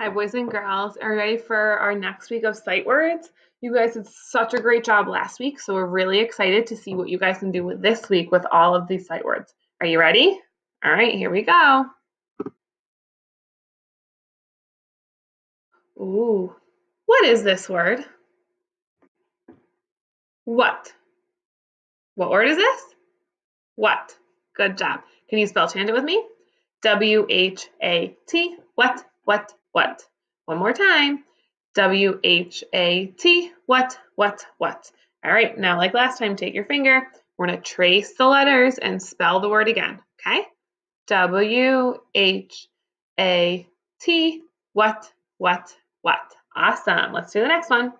Hi, boys and girls. Are you ready for our next week of sight words? You guys did such a great job last week, so we're really excited to see what you guys can do with this week with all of these sight words. Are you ready? All right, here we go. Ooh, what is this word? What? What word is this? What? Good job. Can you spell chant it with me? W H A T. What? What? What. One more time. W H A T, what, what, what. All right, now like last time, take your finger. We're to trace the letters and spell the word again, okay? W H A T, what, what, what. Awesome. Let's do the next one.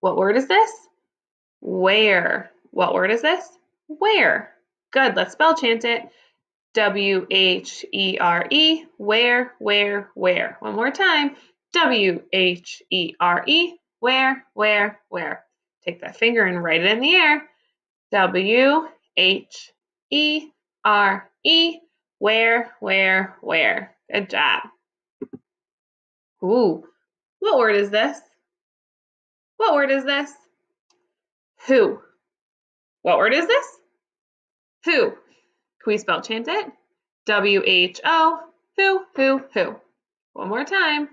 What word is this? Where. What word is this? Where. Good. Let's spell chant it. W H E R E, where, where, where. One more time. W H E R E, where, where, where. Take that finger and write it in the air. W H E R E, where, where, where. Good job. Ooh, what word is this? What word is this? Who. What word is this? Who. Can we spell chant it? W H O, who, who, who. One more time.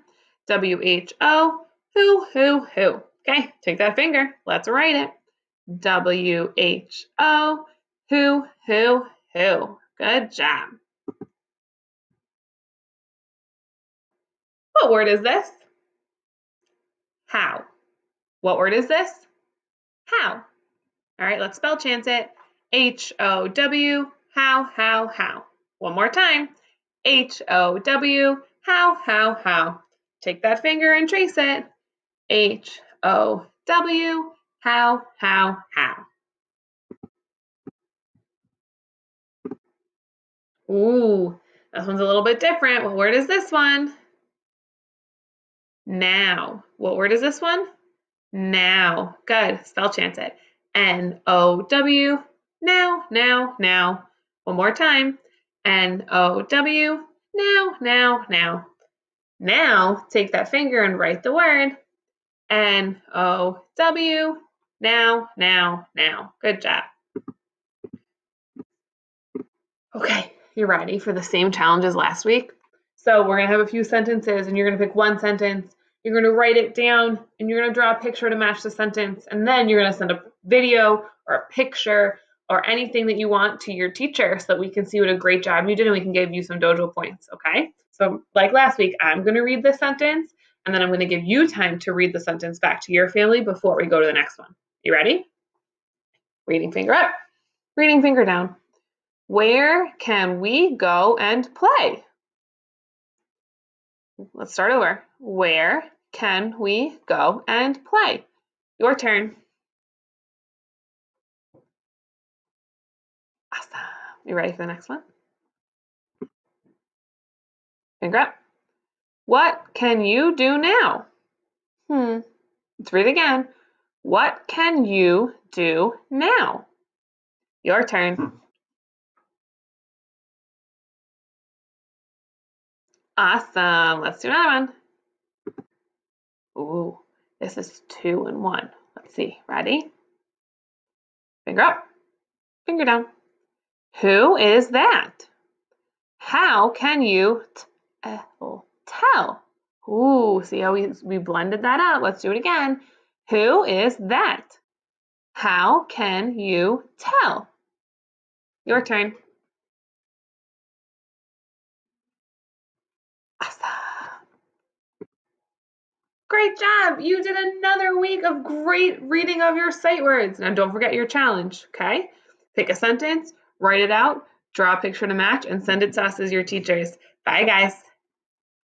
W H O, who, who, who. Okay, take that finger. Let's write it. W H O, who, who, who. Good job. What word is this? How. What word is this? How. All right, let's spell chant it. H O W how, how, how. One more time. H O W, how, how, how. Take that finger and trace it. H O W, how, how, how. Ooh, this one's a little bit different. What word is this one? Now. What word is this one? Now. Good. Spell chant it. N O W. Now, now, now. One more time. N O W. Now, now, now. Now, take that finger and write the word. N O W. Now, now, now. Good job. Okay, you're ready for the same challenge as last week. So we're going to have a few sentences, and you're going to pick one sentence. You're going to write it down, and you're going to draw a picture to match the sentence. And then you're going to send a video or a picture or anything that you want to your teacher so that we can see what a great job you did and we can give you some dojo points, okay? So like last week, I'm going to read the sentence and then I'm going to give you time to read the sentence back to your family before we go to the next one. You ready? Reading finger up, reading finger down. Where can we go and play? Let's start over. Where can we go and play? Your turn. You ready for the next one? Finger up. What can you do now? Hmm. Let's read again. What can you do now? Your turn. Awesome. Let's do another one. Ooh, this is two and one. Let's see. Ready? Finger up. Finger down. Who is that? How can you eh, tell? Ooh, see how we, we blended that out? Let's do it again. Who is that? How can you tell? Your turn. Great job. You did another week of great reading of your sight words. Now don't forget your challenge, okay? Pick a sentence, write it out, draw a picture to match, and send it to us as your teachers. Bye, guys.